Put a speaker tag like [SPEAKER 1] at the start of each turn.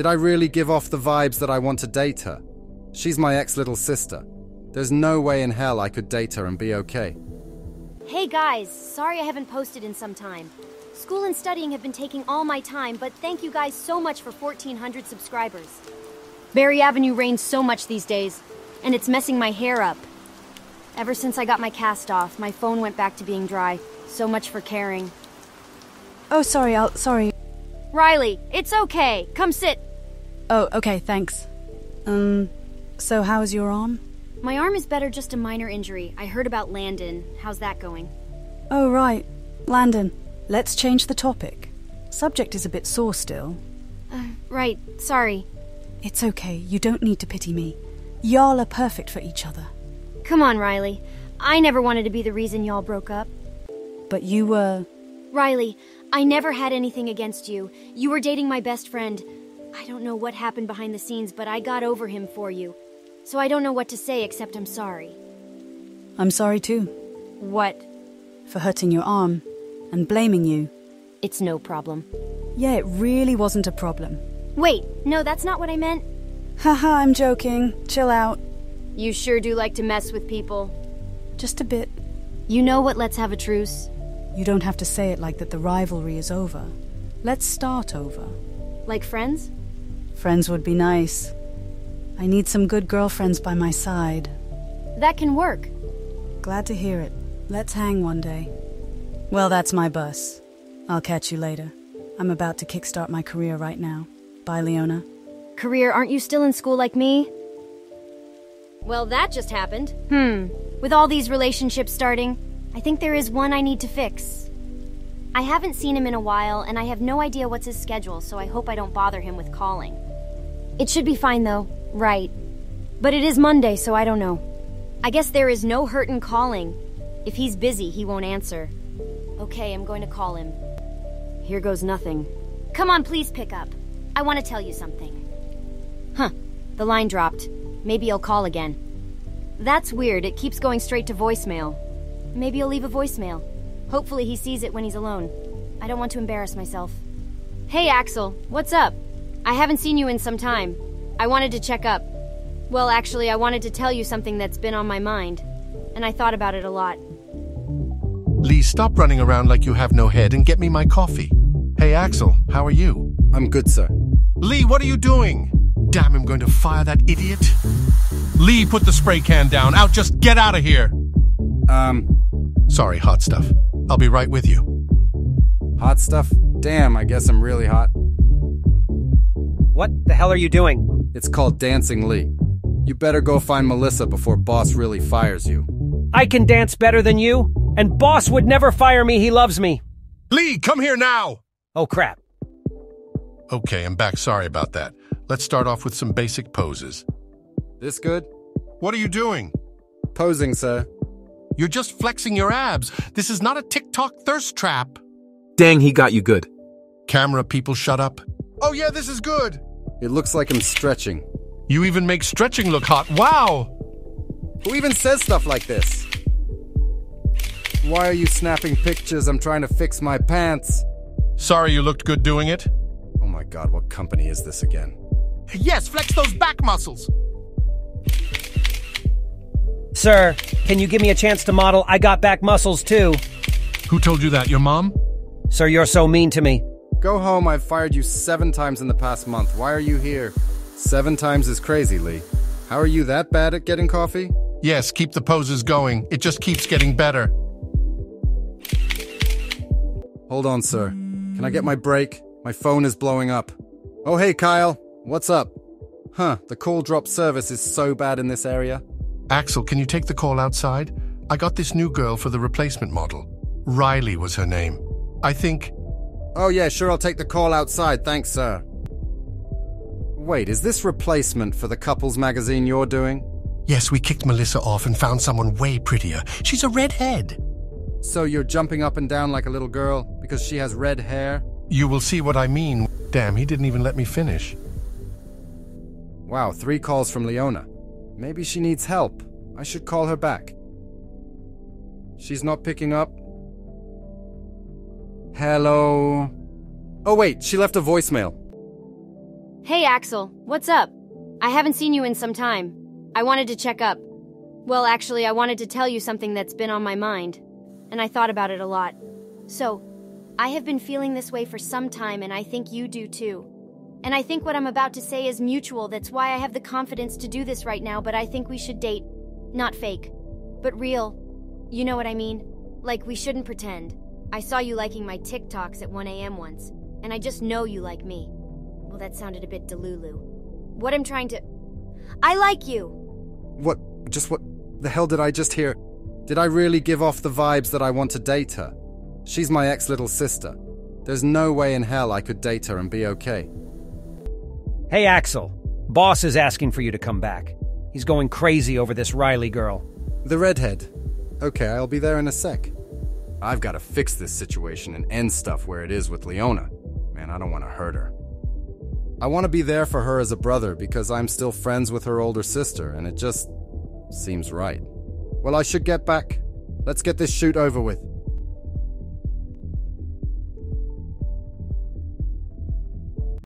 [SPEAKER 1] Did I really give off the vibes that I want to date her? She's my ex little sister. There's no way in hell I could date her and be okay.
[SPEAKER 2] Hey guys, sorry I haven't posted in some time. School and studying have been taking all my time, but thank you guys so much for 1,400 subscribers. Berry Avenue rains so much these days, and it's messing my hair up. Ever since I got my cast off, my phone went back to being dry. So much for caring.
[SPEAKER 3] Oh, sorry, I'll. Sorry.
[SPEAKER 2] Riley, it's okay. Come sit.
[SPEAKER 3] Oh, okay, thanks. Um, so how's your arm?
[SPEAKER 2] My arm is better, just a minor injury. I heard about Landon. How's that going?
[SPEAKER 3] Oh, right. Landon, let's change the topic. Subject is a bit sore still.
[SPEAKER 2] Uh, right, sorry.
[SPEAKER 3] It's okay, you don't need to pity me. Y'all are perfect for each other.
[SPEAKER 2] Come on, Riley. I never wanted to be the reason y'all broke up.
[SPEAKER 3] But you were.
[SPEAKER 2] Riley, I never had anything against you. You were dating my best friend. I don't know what happened behind the scenes, but I got over him for you. So I don't know what to say except I'm sorry.
[SPEAKER 3] I'm sorry too.
[SPEAKER 2] What?
[SPEAKER 3] For hurting your arm and blaming you.
[SPEAKER 2] It's no problem.
[SPEAKER 3] Yeah, it really wasn't a problem.
[SPEAKER 2] Wait, no, that's not what I meant.
[SPEAKER 3] Haha, I'm joking. Chill out.
[SPEAKER 2] You sure do like to mess with people.
[SPEAKER 3] Just a bit.
[SPEAKER 2] You know what let's have a truce?
[SPEAKER 3] You don't have to say it like that the rivalry is over. Let's start over.
[SPEAKER 2] Like friends?
[SPEAKER 3] Friends would be nice. I need some good girlfriends by my side.
[SPEAKER 2] That can work.
[SPEAKER 3] Glad to hear it. Let's hang one day. Well, that's my bus. I'll catch you later. I'm about to kickstart my career right now. Bye, Leona.
[SPEAKER 2] Career, aren't you still in school like me? Well, that just happened. Hmm. With all these relationships starting, I think there is one I need to fix. I haven't seen him in a while, and I have no idea what's his schedule, so I hope I don't bother him with calling. It should be fine, though. Right. But it is Monday, so I don't know. I guess there is no hurt in calling. If he's busy, he won't answer. Okay, I'm going to call him. Here goes nothing. Come on, please pick up. I want to tell you something. Huh. The line dropped. Maybe I'll call again. That's weird. It keeps going straight to voicemail. Maybe he'll leave a voicemail. Hopefully he sees it when he's alone. I don't want to embarrass myself. Hey, Axel. What's up? I haven't seen you in some time. I wanted to check up. Well, actually, I wanted to tell you something that's been on my mind. And I thought about it a lot.
[SPEAKER 4] Lee, stop running around like you have no head and get me my coffee. Hey, Axel, how are you?
[SPEAKER 1] I'm good, sir.
[SPEAKER 4] Lee, what are you doing? Damn, I'm going to fire that idiot. Lee, put the spray can down. Out, just get out of here.
[SPEAKER 1] Um,
[SPEAKER 4] Sorry, hot stuff. I'll be right with you.
[SPEAKER 1] hot stuff? Damn, I guess I'm really hot.
[SPEAKER 5] What the hell are you doing?
[SPEAKER 1] It's called Dancing Lee. You better go find Melissa before boss really fires you.
[SPEAKER 5] I can dance better than you, and boss would never fire me. He loves me.
[SPEAKER 4] Lee, come here now!
[SPEAKER 5] Oh crap.
[SPEAKER 4] Okay, I'm back. Sorry about that. Let's start off with some basic poses.
[SPEAKER 1] This good?
[SPEAKER 4] What are you doing?
[SPEAKER 1] Posing, sir.
[SPEAKER 4] You're just flexing your abs. This is not a TikTok thirst trap.
[SPEAKER 6] Dang, he got you good.
[SPEAKER 4] Camera people, shut up. Oh, yeah, this is good.
[SPEAKER 1] It looks like I'm stretching.
[SPEAKER 4] You even make stretching look hot. Wow!
[SPEAKER 1] Who even says stuff like this? Why are you snapping pictures? I'm trying to fix my pants.
[SPEAKER 4] Sorry you looked good doing it.
[SPEAKER 1] Oh my god, what company is this again?
[SPEAKER 4] Yes, flex those back muscles.
[SPEAKER 5] Sir, can you give me a chance to model? I got back muscles too.
[SPEAKER 4] Who told you that? Your mom?
[SPEAKER 5] Sir, you're so mean to me.
[SPEAKER 1] Go home, I've fired you seven times in the past month. Why are you here? Seven times is crazy, Lee. How are you that bad at getting coffee?
[SPEAKER 4] Yes, keep the poses going. It just keeps getting better.
[SPEAKER 1] Hold on, sir. Can I get my break? My phone is blowing up. Oh, hey, Kyle. What's up? Huh, the call drop service is so bad in this area.
[SPEAKER 4] Axel, can you take the call outside? I got this new girl for the replacement model. Riley was her name. I think.
[SPEAKER 1] Oh, yeah, sure, I'll take the call outside. Thanks, sir. Wait, is this replacement for the couples magazine you're doing?
[SPEAKER 4] Yes, we kicked Melissa off and found someone way prettier. She's a redhead.
[SPEAKER 1] So you're jumping up and down like a little girl because she has red hair?
[SPEAKER 4] You will see what I mean. Damn, he didn't even let me finish.
[SPEAKER 1] Wow, three calls from Leona. Maybe she needs help. I should call her back. She's not picking up. Hello? Oh, wait, she left a voicemail.
[SPEAKER 2] Hey, Axel, what's up? I haven't seen you in some time. I wanted to check up. Well, actually, I wanted to tell you something that's been on my mind, and I thought about it a lot. So, I have been feeling this way for some time, and I think you do too. And I think what I'm about to say is mutual, that's why I have the confidence to do this right now, but I think we should date. Not fake, but real. You know what I mean? Like, we shouldn't pretend. I saw you liking my TikToks at 1 a.m. once, and I just know you like me. Well, that sounded a bit delulu. What I'm trying to. I like you!
[SPEAKER 1] What? Just what the hell did I just hear? Did I really give off the vibes that I want to date her? She's my ex little sister. There's no way in hell I could date her and be okay.
[SPEAKER 5] Hey, Axel. Boss is asking for you to come back. He's going crazy over this Riley girl.
[SPEAKER 1] The redhead. Okay, I'll be there in a sec. I've got to fix this situation and end stuff where it is with Leona. Man, I don't want to hurt her. I want to be there for her as a brother because I'm still friends with her older sister, and it just seems right. Well, I should get back. Let's get this shoot over with.